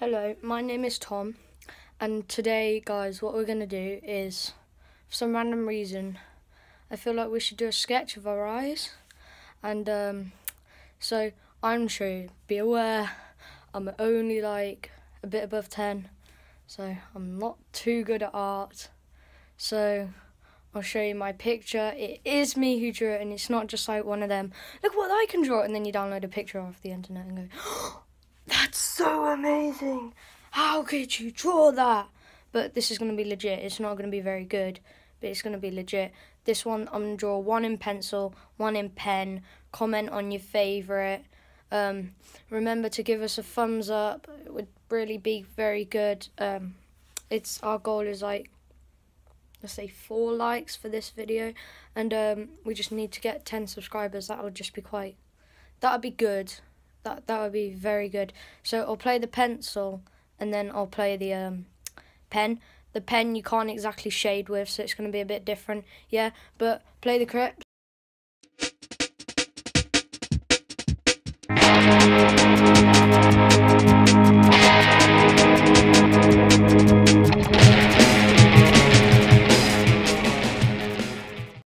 Hello, my name is Tom, and today, guys, what we're going to do is, for some random reason, I feel like we should do a sketch of our eyes. And um, so, I'm sure, be aware, I'm only like a bit above 10, so I'm not too good at art. So, I'll show you my picture. It is me who drew it, and it's not just like one of them, look what I can draw, and then you download a picture off the internet and go, That's so amazing! How could you draw that? But this is going to be legit. It's not going to be very good, but it's going to be legit. This one, I'm going to draw one in pencil, one in pen. Comment on your favourite. Um, remember to give us a thumbs up. It would really be very good. Um, it's Our goal is like, let's say four likes for this video. And um, we just need to get 10 subscribers. That would just be quite, that would be good that that would be very good. So I'll play the pencil and then I'll play the um, pen. The pen you can't exactly shade with, so it's going to be a bit different. Yeah, but play the correct.